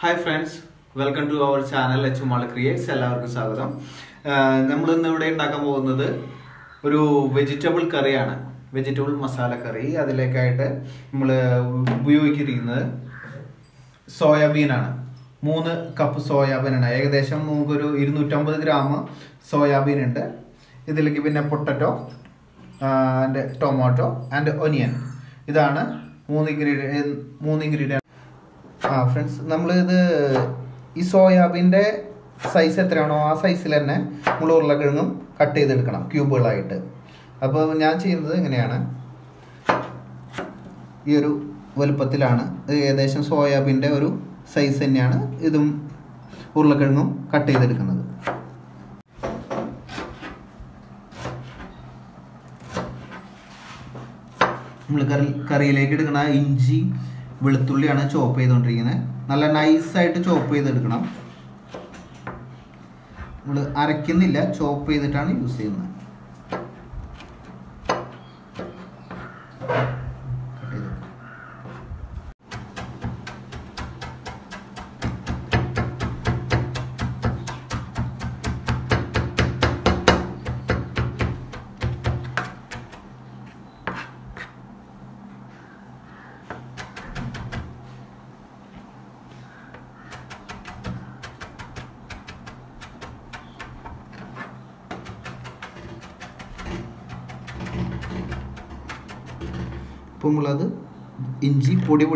Hi friends welcome to our channel എച്ചുമാൾ creates എല്ലാവർക്കും സ്വാഗതം. നമ്മൾ ഇന്ന് ഇവിടെ ഉണ്ടാക്കാൻ പോകുന്നത് ഒരു വെജിറ്റബിൾ കറിയാണ്. Vegetable masala curry. അതിലേക്കായിട്ട് നമ്മൾ ഉപയോഗിച്ചിരിക്കുന്നത് സോയാബീനാണ് മൂന്ന് കപ്പ് സോയാബീനാണ് ഏകദേശം നമുക്കൊരു ഇരുന്നൂറ്റമ്പത് ഗ്രാം സോയാബീൻ ഉണ്ട്. ഇതിലേക്ക് പിന്നെ potato and tomato and onion ഇതാണ് മൂന്ന് ഇൻഗ്രീഡിയൻ മൂന്ന് ഇൻഗ്രീഡിയൻ ആ ഫ്രണ്ട്സ് നമ്മളിത് ഈ സോയാബീന്റെ സൈസ് എത്രയാണോ ആ സൈസിൽ തന്നെ നമ്മൾ ഉരുളക്കിഴങ്ങും കട്ട് ചെയ്തെടുക്കണം ക്യൂബുകളായിട്ട് അപ്പോൾ ഞാൻ ചെയ്യുന്നത് ഇങ്ങനെയാണ്. ഈ ഒരു വലുപ്പത്തിലാണ്. ഏകദേശം സോയാബീന്റെ ഒരു സൈസ് തന്നെയാണ് ഇതും ഉരുളക്കിഴങ്ങും കട്ട് ചെയ്തെടുക്കുന്നത്. നമ്മൾ കറി കറിയിലേക്ക് എടുക്കണ ഇഞ്ചി വെളുത്തുള്ളിയാണ് ചോപ്പ് ചെയ്തുകൊണ്ടിരിക്കുന്നത് നല്ല നൈസായിട്ട് ചോപ്പ് ചെയ്തെടുക്കണം. നമ്മൾ അരയ്ക്കുന്നില്ല ചോപ്പ് ചെയ്തിട്ടാണ് യൂസ് ചെയ്യുന്നത്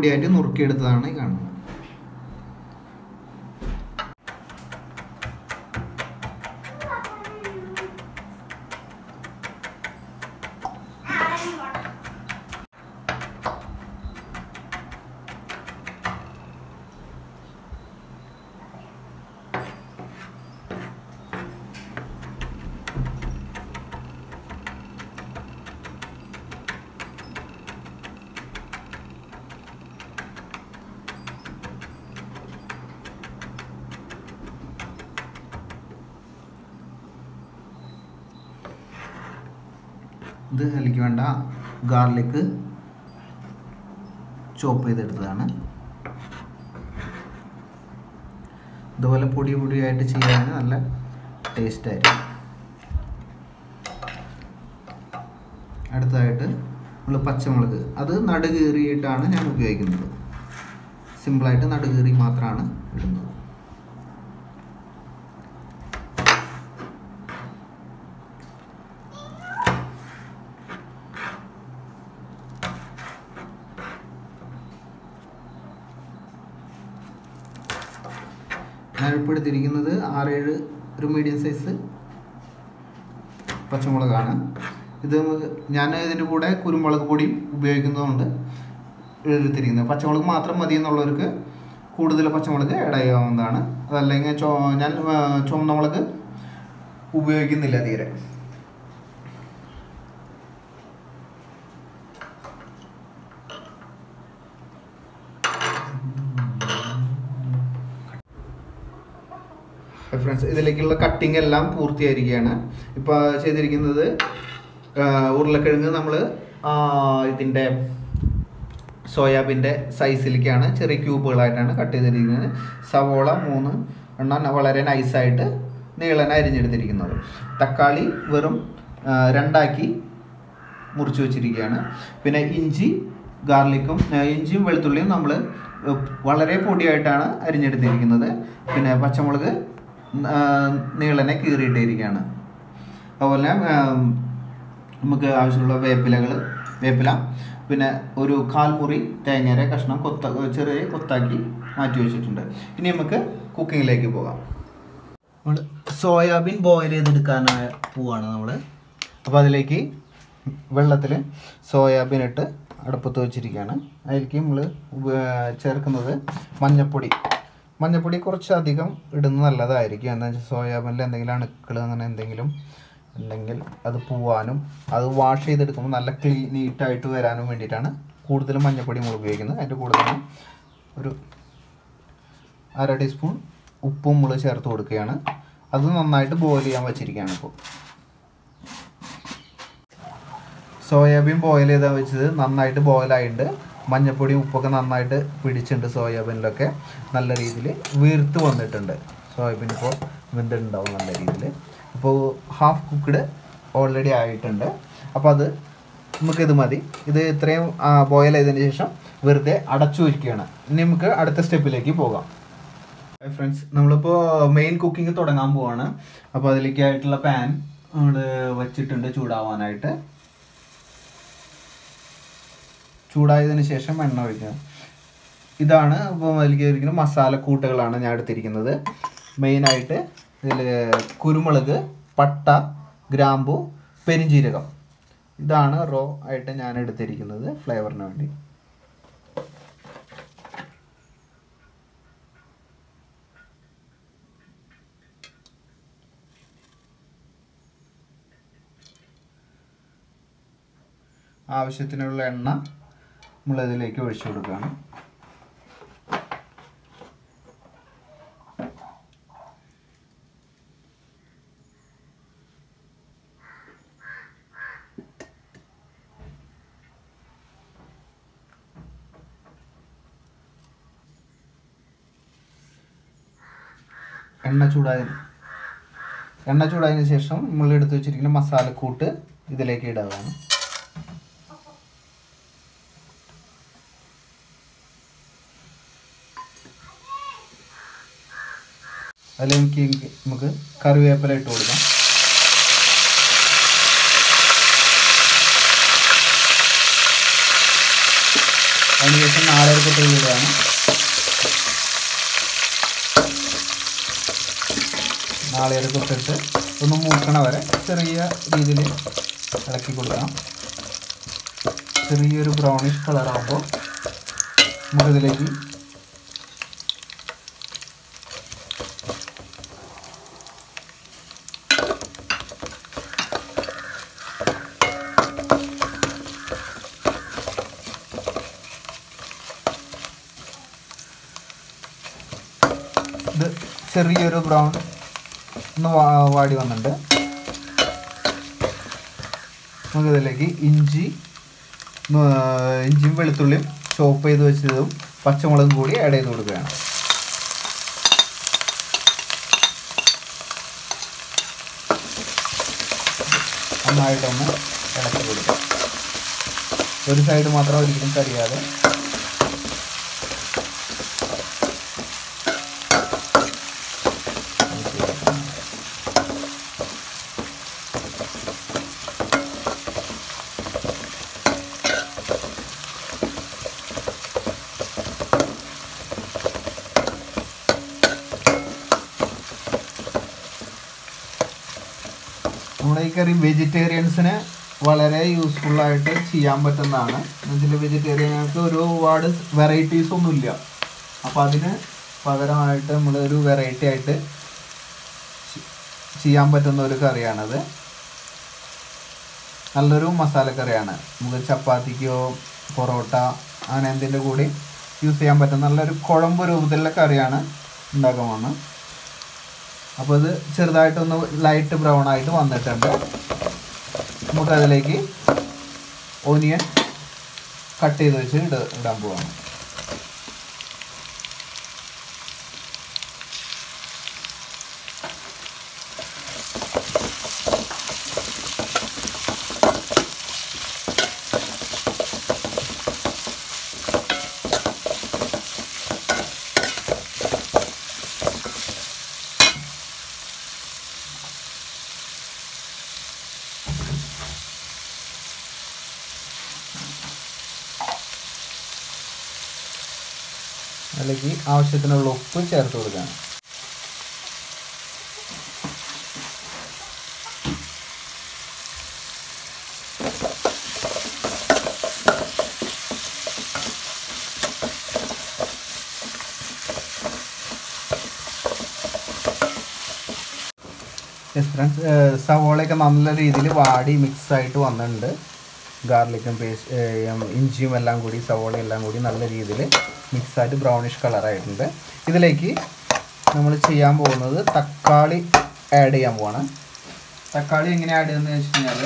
പൊടിയായിട്ട് നുറുക്കിയെടുത്തതാണ് ഈ കാണുന്നത്. ഇത് അതിലേക്ക് വേണ്ട ഗാർലിക്ക് ചോപ്പ് ചെയ്തെടുത്തതാണ്. ഇതുപോലെ പൊടി പൊടിയായിട്ട് ചെയ്യാൻ നല്ല ടേസ്റ്റ് ആയിരിക്കും. അടുത്തതായിട്ട് നമ്മൾ പച്ചമുളക്. അത് നടുകീറിയിട്ടാണ് ഞാൻ ഉപയോഗിക്കുന്നത്. സിമ്പിളായിട്ട് നടുകീറി മാത്രമാണ് ഇടുന്നത്. ഞാൻ ഇപ്പോൾ എടുത്തിരിക്കുന്നത് ആറേഴ് ഒരു മീഡിയം സൈസ് പച്ചമുളകാണ്. ഇത് ഞാൻ ഇതിന്റെ കൂടെ കുരുമുളക് പൊടിയും ഉപയോഗിക്കുന്നതുകൊണ്ട് എടുത്തിരിക്കുന്നത്. പച്ചമുളക് മാത്രം മതി എന്നുള്ളവർക്ക് കൂടുതൽ പച്ചമുളക് ആഡ് ചെയ്യാവുന്നതാണ്. അതല്ലെങ്കിൽ ഞാൻ ചുവന്ന മുളക് ഉപയോഗിക്കുന്നില്ല തീരെ. ഫ്രണ്ട്സ് ഇതിലേക്കുള്ള കട്ടിങ് എല്ലാം പൂർത്തിയായിരിക്കുകയാണ്. ഇപ്പോൾ ചെയ്തിരിക്കുന്നത് ഉരുളക്കിഴങ്ങ് നമ്മൾ ഇതിന്റെ സോയാബീന്റെ സൈസിലേക്കാണ് ചെറിയ ക്യൂബുകളായിട്ടാണ് കട്ട് ചെയ്തിരിക്കുന്നത്. സവോള മൂന്ന് എണ്ണം വളരെ നൈസായിട്ട് നീളന അരിഞ്ഞെടുത്തിരിക്കുന്നത്. തക്കാളി വെറും രണ്ടാക്കി മുറിച്ച് വെച്ചിരിക്കുകയാണ്. പിന്നെ ഇഞ്ചി ഗാർലിക്കും ഇഞ്ചിയും വെളുത്തുള്ളിയും നമ്മൾ വളരെ പൊടിയായിട്ടാണ് അരിഞ്ഞെടുത്തിരിക്കുന്നത്. പിന്നെ പച്ചമുളക് നീളനെ കീറിയിട്ടിരിക്കുകയാണ്. അതുപോലെ നമുക്ക് ആവശ്യമുള്ള വേപ്പിലകൾ വേപ്പില പിന്നെ ഒരു കാൽമുറി തേങ്ങയുടെ കഷ്ണം കൊത്ത ചെറിയ കൊത്താക്കി മാറ്റി വെച്ചിട്ടുണ്ട്. ഇനി നമുക്ക് കുക്കിങ്ങിലേക്ക് പോകാം. നമ്മൾ സോയാബീൻ ബോയിൽ ചെയ്തെടുക്കാനായ പോവാണ് നമ്മൾ അപ്പോൾ അതിലേക്ക് വെള്ളത്തിൽ സോയാബീൻ ഇട്ട് അടുപ്പത്ത് വെച്ചിരിക്കുകയാണ്. അതിലേക്ക് നമ്മൾ ചേർക്കുന്നത് മഞ്ഞൾപ്പൊടി മഞ്ഞൾപ്പൊടി കുറച്ചധികം ഇടുന്നത് നല്ലതായിരിക്കും. എന്താ വെച്ചാൽ സോയാബീനിൽ എന്തെങ്കിലും അണുക്കൾ അങ്ങനെ എന്തെങ്കിലും ഉണ്ടെങ്കിൽ അത് പോവാനും അത് വാഷ് ചെയ്തെടുക്കുമ്പോൾ നല്ല ക്ലീൻ നീറ്റായിട്ട് വരാനും വേണ്ടിയിട്ടാണ് കൂടുതലും മഞ്ഞൾപ്പൊടി നമ്മൾ ഉപയോഗിക്കുന്നത്. അതിന്റെ കൂടെ തന്നെ ഒരു അര ടീസ്പൂൺ ഉപ്പും നമ്മൾ ചേർത്ത് കൊടുക്കുകയാണ്. അത് നന്നായിട്ട് ബോയിൽ ചെയ്യാൻ വെച്ചിരിക്കുകയാണ് ഇപ്പോൾ സോയാബീൻ ബോയിൽ ചെയ്താൽ വെച്ചത് നന്നായിട്ട് ബോയിലായിട്ട് മഞ്ഞപ്പൊടിയും ഉപ്പൊക്കെ നന്നായിട്ട് പിടിച്ചിട്ടുണ്ട് സോയാബീനിലൊക്കെ. നല്ല രീതിയിൽ വീർത്ത് വന്നിട്ടുണ്ട്. സോയാബീൻ ഇപ്പോൾ വെന്തിട്ടുണ്ടാവും നല്ല രീതിയിൽ അപ്പോൾ ഹാഫ് കുക്ക്ഡ് ഓൾറെഡി ആയിട്ടുണ്ട്. അപ്പോൾ അത് നമുക്കിത് മതി. ഇത് ഇത്രയും ബോയിൽ ചെയ്തതിന് ശേഷം വെറുതെ അടച്ചു വയ്ക്കുകയാണ്. ഇനി നമുക്ക് അടുത്ത സ്റ്റെപ്പിലേക്ക് പോകാം. ഫ്രണ്ട്സ് നമ്മളിപ്പോൾ മെയിൻ കുക്കിംഗ് തുടങ്ങാൻ പോവാണ്. അപ്പോൾ അതിലേക്കായിട്ടുള്ള പാൻ നമ്മൾ വച്ചിട്ടുണ്ട് ചൂടാവാനായിട്ട്. ചൂടായതിന് ശേഷം എണ്ണ ഒഴിക്കുക. ഇതാണ് ഇപ്പോൾ അതിലേക്ക് മസാല കൂട്ടുകളാണ് ഞാൻ എടുത്തിരിക്കുന്നത്. മെയിനായിട്ട് ഇതിൽ കുരുമുളക് പട്ട ഗ്രാമ്പു പെരിഞ്ജീരകം. ഇതാണ് റോ ആയിട്ട് ഞാൻ എടുത്തിരിക്കുന്നത് ഫ്ലേവറിന് വേണ്ടി. ആവശ്യത്തിനുള്ള എണ്ണ നമ്മളതിലേക്ക് ഒഴിച്ചു കൊടുക്കുകയാണ്. എണ്ണ ചൂടായ എണ്ണ ചൂടായതിനു ശേഷം നമ്മൾ എടുത്ത് വെച്ചിരിക്കുന്ന മസാലക്കൂട്ട് ഇതിലേക്ക് ഇടാതാണ് അതിലേക്ക് നമുക്ക് കറിവേപ്പില ഇട്ട് കൊടുക്കാം. അതിനുശേഷം നാളെ കുട്ടി ഇടുകയാണ്. നാളികേര കൊത്തിട്ട് ഒന്ന് മൂക്കണ വരെ ചെറിയ രീതിയിൽ ഇളക്കി കൊടുക്കാം ചെറിയൊരു ബ്രൗണിഷ് കളറാകുമ്പോൾ നമുക്കിതിലേക്ക് ഇത് ചെറിയൊരു ബ്രൗൺ ഒന്ന് വാടി വന്നിട്ടുണ്ട്. നമുക്കിതിലേക്ക് ഇഞ്ചി ഇഞ്ചിയും വെളുത്തുള്ളിയും ചോപ്പ് ചെയ്ത് വെച്ചതും പച്ചമുളകും കൂടി ആഡ് ചെയ്ത് കൊടുക്കുകയാണ്. നന്നായിട്ടൊന്ന് ഇളക്കി കൊടുക്കുക ഒരു സൈഡ് മാത്രം ഒരിക്കലും കരിയാതെ കറി വെജിറ്റേറിയൻസിന് വളരെ ആയിട്ട് ചെയ്യാൻ പറ്റുന്നതാണ്. എന്നുവെച്ചാൽ വെജിറ്റേറിയനുകൾക്ക് ഒരുപാട് വെറൈറ്റീസ് ഒന്നുമില്ല. അപ്പോൾ അതിന് പകരമായിട്ട് നമ്മൾ ഒരു വെറൈറ്റി ആയിട്ട് ചെയ്യാൻ പറ്റുന്ന ഒരു കറിയാണത്. നല്ലൊരു മസാലക്കറിയാണ്. നമുക്ക് ചപ്പാത്തിക്കോ പൊറോട്ട അങ്ങനെ എന്തിന്റെ കൂടി യൂസ് ചെയ്യാൻ പറ്റുന്ന നല്ലൊരു കുഴമ്പ് രൂപത്തിലുള്ള കറിയാണ് ഉണ്ടാക്കാൻ പോകുന്നത്. അപ്പോൾ ഇത് ചെറുതായിട്ടൊന്ന് ലൈറ്റ് ബ്രൗൺ ആയിട്ട് വന്നിട്ടുണ്ട്. നമുക്കതിലേക്ക് ഓനിയൻ കട്ട് ചെയ്ത് വെച്ച് ഇട ഇടാൻ പോവാണ്. അതിലേക്ക് ആവശ്യത്തിനുള്ള ഉപ്പ് ചേർത്ത് കൊടുക്കുകയാണ് യെസ് ഫ്രണ്ട്സ് സവോളയൊക്കെ നല്ല രീതിയിൽ വാടി മിക്സ് ആയിട്ട് വന്നിട്ടുണ്ട്. ഗാർലിക്കും പേസ്റ്റ് ഇഞ്ചിയും എല്ലാം കൂടി സവോളയെല്ലാം കൂടി നല്ല രീതിയിൽ മിക്സായിട്ട് ബ്രൗണിഷ് കളറായിട്ടുണ്ട്. ഇതിലേക്ക് നമ്മൾ ചെയ്യാൻ പോകുന്നത് തക്കാളി ആഡ് ചെയ്യാൻ പോവാണ്. തക്കാളി എങ്ങനെ ആഡ് ചെയ്യുന്നത് വെച്ച് കഴിഞ്ഞാൽ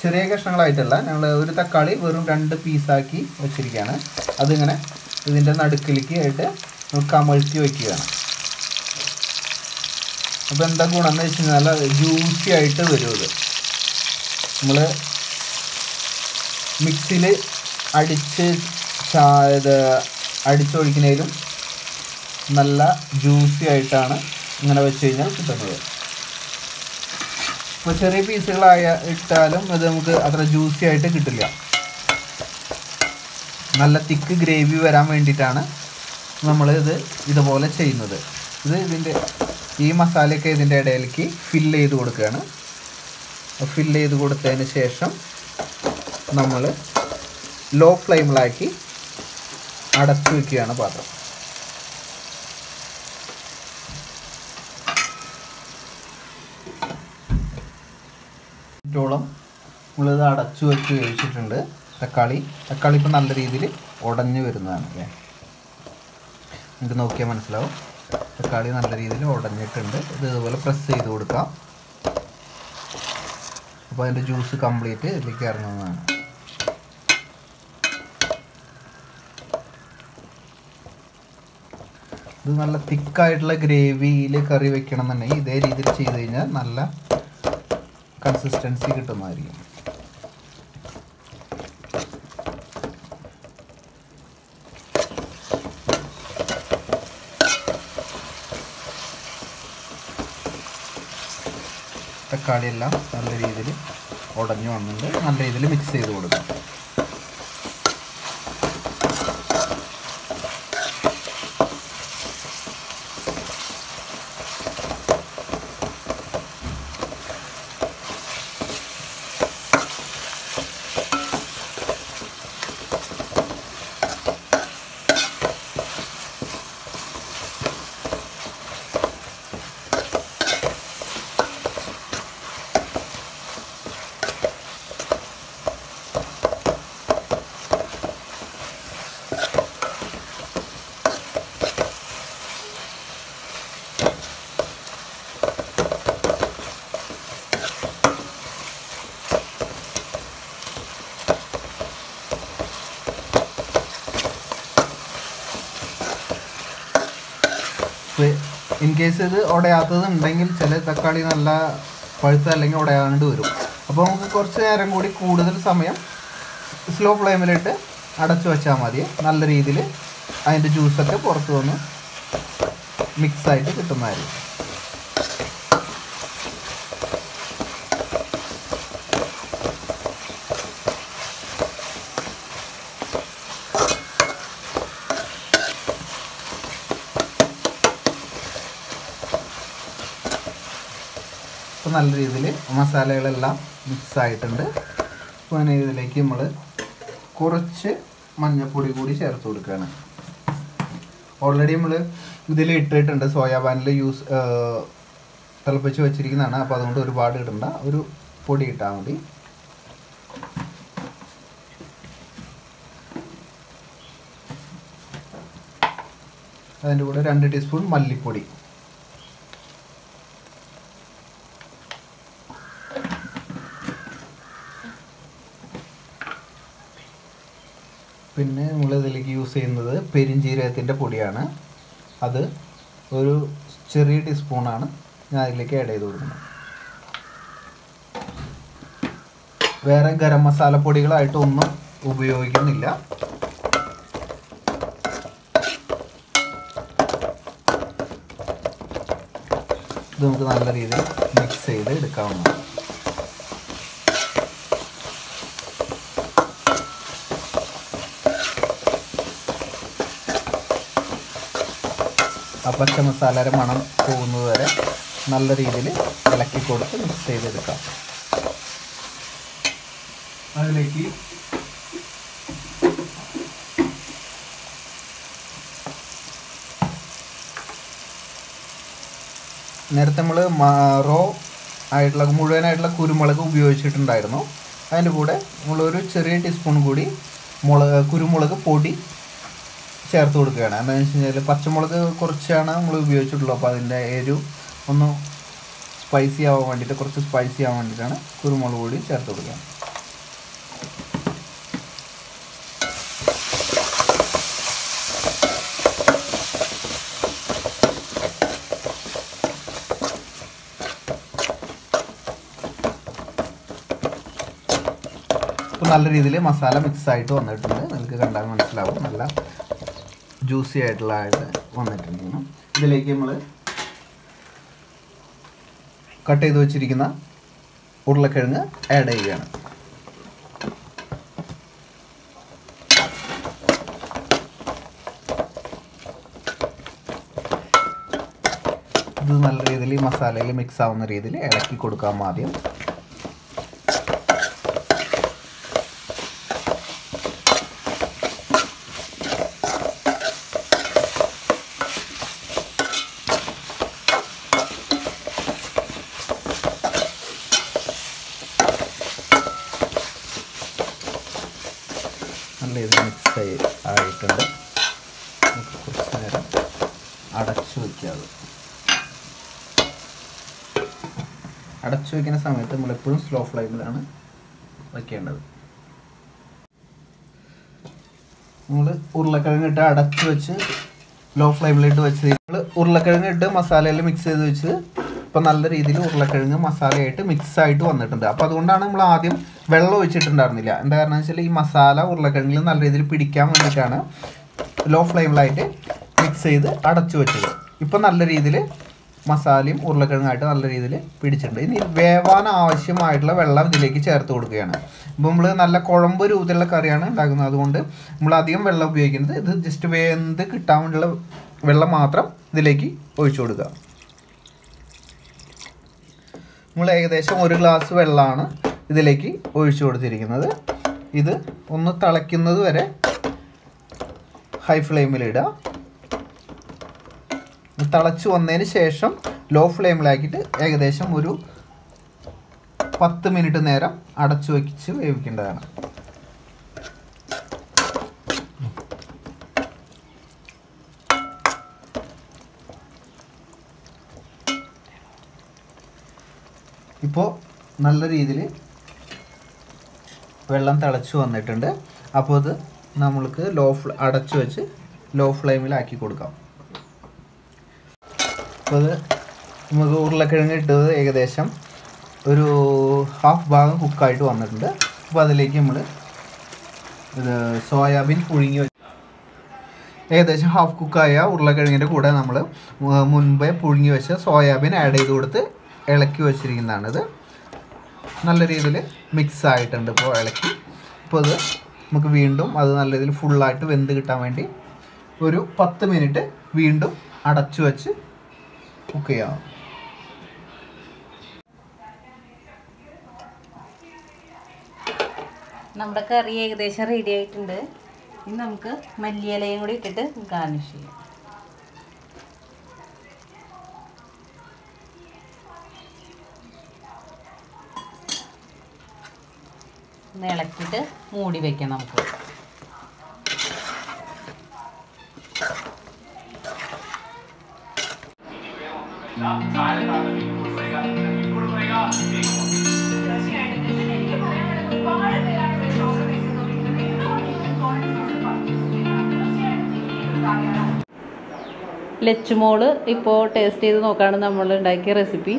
ചെറിയ കഷ്ണങ്ങളായിട്ടല്ല ഞങ്ങൾ ഒരു തക്കാളി വെറും രണ്ട് പീസാക്കി വെച്ചിരിക്കുകയാണ്. അതിങ്ങനെ ഇതിന്റെ നടുക്കിലേക്ക് ആയിട്ട് നമ്മൾ കമഴ്ത്തി വയ്ക്കുകയാണ്. അപ്പോൾ എന്താ ഗുണം എന്ന് വെച്ച് കഴിഞ്ഞാൽ ജ്യൂസി ആയിട്ട് വരും ഇത് നമ്മൾ മിക്സിയിൽ അടിച്ച് ഇത് അടിച്ചൊഴിക്കുന്നതിലും നല്ല ജ്യൂസി ആയിട്ടാണ് ഇങ്ങനെ വെച്ച് കഴിഞ്ഞാൽ കിട്ടുന്നത്. ഇപ്പോൾ ചെറിയ പീസുകളായ ഇട്ടാലും ഇത് നമുക്ക് അത്ര ജ്യൂസി ആയിട്ട് കിട്ടില്ല. നല്ല തിക്ക് ഗ്രേവി വരാൻ വേണ്ടിയിട്ടാണ് നമ്മൾ ഇത് ഇതുപോലെ ചെയ്യുന്നത്. ഇത് ഇതിന്റെ ഈ മസാലയൊക്കെ ഇതിന്റെ ഇടയിലേക്ക് ഫില്ല് ചെയ്ത് കൊടുക്കുകയാണ്. ഫില്ല് ചെയ്ത് കൊടുത്തതിന് ശേഷം നമ്മൾ ലോ ഫ്ലെയിമിലാക്കി അടച്ചു വയ്ക്കുകയാണ് പാത്രം. മിനിറ്റോളം നമ്മളിത് അടച്ചു വെച്ച് വേവിച്ചിട്ടുണ്ട്. തക്കാളി. തക്കാളി ഇപ്പോൾ നല്ല രീതിയിൽ ഉടഞ്ഞു വരുന്നതാണ് അല്ലേ? നമുക്ക് നോക്കിയാൽ മനസ്സിലാവും. തക്കാളി നല്ല രീതിയിൽ ഉടഞ്ഞിട്ടുണ്ട്. ഇത് ഇതുപോലെ പ്രസ് ചെയ്ത് കൊടുക്കാം. അപ്പോൾ അതിന്റെ ജ്യൂസ് കംപ്ലീറ്റ് ഇതിലേക്ക് ഇറങ്ങുന്നതാണ്. ഇത് നല്ല തിക്കായിട്ടുള്ള ഗ്രേവിയിൽ കറി വെക്കണം എന്നുണ്ടെങ്കിൽ ഇതേ രീതിയിൽ ചെയ്ത് കഴിഞ്ഞാൽ നല്ല കൺസിസ്റ്റൻസി കിട്ടുന്നതായിരിക്കും തക്കാളിയെല്ലാം നല്ല രീതിയിൽ ഉടഞ്ഞു വന്നിട്ട് നല്ല രീതിയിൽ മിക്സ് ചെയ്ത് കൊടുക്കാം. കേസ് ഇത് ഉടയാത്തത് ഉണ്ടെങ്കിൽ ചില തക്കാളി നല്ല പഴുത്ത അല്ലെങ്കിൽ ഉടയാണ്ട് വരും. അപ്പോൾ നമുക്ക് കുറച്ച് നേരം കൂടി കൂടുതൽ സമയം സ്ലോ ഫ്ലെയിമിലിട്ട് അടച്ചു വെച്ചാൽ മതി. നല്ല രീതിയിൽ അതിന്റെ ജ്യൂസൊക്കെ പുറത്ത് വന്ന് മിക്സായിട്ട് കിട്ടുന്നതായിരിക്കും. നല്ല രീതിയിൽ മസാലകളെല്ലാം മിക്സ് ആയിട്ടുണ്ട് അപ്പോൾ അങ്ങനെ ഇതിലേക്ക് നമ്മൾ കുറച്ച് മഞ്ഞൾപ്പൊടി കൂടി ചേർത്ത് കൊടുക്കുകയാണ്. ഓൾറെഡി നമ്മൾ ഇതിൽ ഇട്ടിട്ടുണ്ട് സോയാബാനിൽ യൂസ് തിളപ്പിച്ച് വെച്ചിരിക്കുന്നതാണ്. അപ്പോൾ അതുകൊണ്ട് ഒരുപാട് ഇടണ്ട. ഒരു പൊടി ഇട്ടാൽ മതി. അതിന്റെ കൂടെ രണ്ട് ടീസ്പൂൺ മല്ലിപ്പൊടി. പിന്നെ നമ്മൾ ഇതിലേക്ക് യൂസ് ചെയ്യുന്നത് പെരിഞ്ജീരകത്തിന്റെ പൊടിയാണ്. അത് ഒരു ചെറിയ ടീസ്പൂണാണ് ഞാൻ അതിലേക്ക് ആഡ് ചെയ്ത് കൊടുക്കുന്നത്. വേറെ ഗരം മസാല പൊടികളായിട്ടൊന്നും ഉപയോഗിക്കുന്നില്ല. ഇത് നമുക്ക് നല്ല രീതിയിൽ മിക്സ് ചെയ്ത് എടുക്കാവുന്നതാണ് ആ പച്ച മസാലയുടെ മണം പോകുന്നത് വരെ നല്ല രീതിയിൽ ഇളക്കി കൊടുത്ത് മിക്സ് ചെയ്തെടുക്കാം. അതിലേക്ക് നേരത്തെ നമ്മൾ റോ ആയിട്ടുള്ള മുഴുവനായിട്ടുള്ള കുരുമുളക് ഉപയോഗിച്ചിട്ടുണ്ടായിരുന്നു. അതിന്റെ കൂടെ നമ്മളൊരു ചെറിയ ടീസ്പൂൺ കൂടി മുളക് കുരുമുളക് പൊടി ചേർത്ത് കൊടുക്കുകയാണ്. എന്താണെന്ന് വെച്ച് കഴിഞ്ഞാൽ പച്ചമുളക് കുറച്ചാണ് നമ്മൾ ഉപയോഗിച്ചിട്ടുള്ളൂ. അപ്പോൾ അതിന്റെ എരിവ് ഒന്ന് സ്പൈസി ആവാൻ വേണ്ടിയിട്ട് കുറച്ച് സ്പൈസി ആവാൻ വേണ്ടിയിട്ടാണ് കുരുമുളക് പൊടി ചേർത്ത് കൊടുക്കുക. നല്ല രീതിയിൽ മസാല മിക്സ് ആയിട്ട് വന്നിട്ടുണ്ട്. നിങ്ങൾക്ക് കണ്ടാൽ മനസ്സിലാവും. നല്ല ജ്യൂസി ആയിട്ടുള്ള ആയിട്ട് വന്നിട്ടുണ്ട്. ഇതിലേക്ക് നമ്മൾ കട്ട് ചെയ്ത് വെച്ചിരിക്കുന്ന ഉരുളക്കിഴങ്ങ് ആഡ് ചെയ്യുകയാണ്. ഇത് നല്ല രീതിയിൽ മസാലയിൽ മിക്സ് ആവുന്ന രീതിയിൽ ഇളക്കി കൊടുക്കാം ആദ്യം നല്ല ഇത് മിക്സ് ആയി ആയിട്ടുണ്ട് നമുക്ക് കുറച്ച് നേരം വയ്ക്കാതെ അടച്ചു വയ്ക്കുന്ന സമയത്ത് നമ്മളെപ്പോഴും സ്ലോ ഫ്ലെയിമിലാണ് വയ്ക്കേണ്ടത് നമ്മൾ ഉരുളക്കിഴങ്ങ് ഇട്ട് അടച്ചു വെച്ച് ലോ ഫ്ലെയിമിലിട്ട് വെച്ച് നമ്മൾ ഉരുളക്കിഴങ്ങ് ഇട്ട് മസാലയിൽ മിക്സ് ചെയ്ത് വെച്ച് ഇപ്പം നല്ല രീതിയിൽ ഉരുളക്കിഴങ്ങ് മസാലയായിട്ട് മിക്സ് ആയിട്ട് വന്നിട്ടുണ്ട്. അപ്പോൾ അതുകൊണ്ടാണ് നമ്മൾ ആദ്യം വെള്ളം ഒഴിച്ചിട്ടുണ്ടായിരുന്നില്ല. എന്താ കാരണം വെച്ചാൽ ഈ മസാല ഉരുളക്കിഴങ്ങിൽ നല്ല രീതിയിൽ പിടിക്കാൻ വേണ്ടിയിട്ടാണ് ലോ ഫ്ലെയിമിലായിട്ട് മിക്സ് ചെയ്ത് അടച്ചു വെച്ചത്. ഇപ്പം നല്ല രീതിയിൽ മസാലയും ഉരുളക്കിഴങ്ങായിട്ട് നല്ല രീതിയിൽ പിടിച്ചിട്ടുണ്ട്. ഇനി വേവാൻ ആവശ്യമായിട്ടുള്ള വെള്ളം ഇതിലേക്ക് ചേർത്ത് കൊടുക്കുകയാണ്. അപ്പോൾ നമ്മൾ നല്ല കുഴമ്പ് രൂപത്തിലുള്ള കറിയാണ് ഉണ്ടാക്കുന്നത്. അതുകൊണ്ട് നമ്മൾ അധികം വെള്ളം ഉപയോഗിക്കുന്നത് ഇത് ജസ്റ്റ് വേന്ത് കിട്ടാൻ വേണ്ടിയുള്ള വെള്ളം മാത്രം ഇതിലേക്ക് ഒഴിച്ചു കൊടുക്കുക. നമ്മൾ ഏകദേശം ഒരു ഗ്ലാസ് വെള്ളമാണ് ഇതിലേക്ക് ഒഴിച്ചു കൊടുത്തിരിക്കുന്നത്. ഇത് ഒന്ന് തിളയ്ക്കുന്നത് വരെ ഹൈ ഫ്ലെയിമിലിടുക തിളച്ച് വന്നതിന് ശേഷം ലോ ഫ്ലെയിമിലാക്കിയിട്ട് ഏകദേശം ഒരു പത്ത് മിനിറ്റ് നേരം അടച്ചു വയ്ച്ച് വേവിക്കേണ്ടതാണ്. ഇപ്പോൾ നല്ല രീതിയിൽ വെള്ളം തിളച്ച് വന്നിട്ടുണ്ട്. അപ്പോൾ അത് നമ്മൾക്ക് ലോ ഫ്ല അടച്ചു വെച്ച് ലോ ഫ്ലെയിമിലാക്കി കൊടുക്കാം. അപ്പോൾ അത് നമുക്ക് ഉരുളക്കിഴങ്ങ് ഇട്ടത് ഏകദേശം ഒരു ഹാഫ് ഭാഗം കുക്കായിട്ട് വന്നിട്ടുണ്ട്. അപ്പോൾ അതിലേക്ക് നമ്മൾ ഇത് സോയാബീൻ പുഴുങ്ങി വെച്ച് ഏകദേശം ഹാഫ് കുക്കായ ഉരുളക്കിഴങ്ങിന്റെ കൂടെ നമ്മൾ മുൻപേ പുഴുങ്ങി വെച്ച സോയാബീൻ ആഡ് ചെയ്ത് കൊടുത്ത് ഇളക്കി വെച്ചിരിക്കുന്നതാണിത്. നല്ല രീതിയിൽ മിക്സ് ആയിട്ടുണ്ട് ഇപ്പോൾ ഇളക്കി. ഇപ്പോൾ ഇത് നമുക്ക് വീണ്ടും അത് നല്ല രീതിയിൽ ഫുള്ളായിട്ട് വെന്ത് കിട്ടാൻ വേണ്ടി ഒരു പത്ത് മിനിറ്റ് വീണ്ടും അടച്ചു വെച്ച് ചെയ്യാം നമ്മുടെ കറി ഏകദേശം റെഡി ആയിട്ടുണ്ട്. ഇനി നമുക്ക് മല്ലിയിലയും കൂടി ഇട്ടിട്ട് ഗാർണിഷ് ചെയ്യാം. ഇളക്കിയിട്ട് മൂടി വെക്കാം നമുക്ക്. ലച്ചുമോൾ ഇപ്പോൾ ടേസ്റ്റ് ചെയ്ത് നോക്കാണ് നമ്മൾ ഉണ്ടാക്കിയ റെസിപ്പി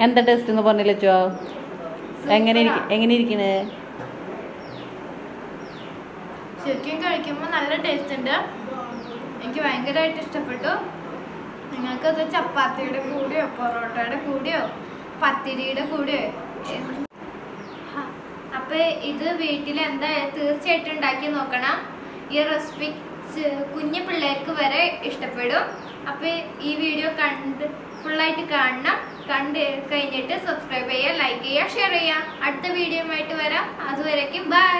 എന്താ ടേസ്റ്റ് എന്ന് പറഞ്ഞില്ല ലച്ചുവാ എങ്ങനെ എങ്ങനെ ഇരിക്കണേ? നല്ല ടേസ്റ്റ് ഉണ്ട്. എനിക്ക് ഭയങ്കരമായിട്ട് ഇഷ്ടപ്പെട്ടു. നിങ്ങൾക്കത് ചപ്പാത്തിയുടെ കൂടെയോ പൊറോട്ടയുടെ കൂടെയോ പത്തിരിയുടെ കൂടെയോ? അപ്പോൾ ഇത് വീട്ടിൽ എന്താ തീർച്ചയായിട്ടും ഉണ്ടാക്കി നോക്കണം. ഈ റെസിപ്പി കുഞ്ഞു പിള്ളേർക്ക് വരെ ഇഷ്ടപ്പെടും. അപ്പൊ ഈ വീഡിയോ കണ്ട് ഫുള്ളായിട്ട് കാണണം. കണ്ട് കഴിഞ്ഞിട്ട് സബ്സ്ക്രൈബ് ചെയ്യുക ലൈക്ക് ചെയ്യുക ഷെയർ ചെയ്യുക. അടുത്ത വീഡിയോ ആയിട്ട് വരാം. അതുവരേക്കും ബൈ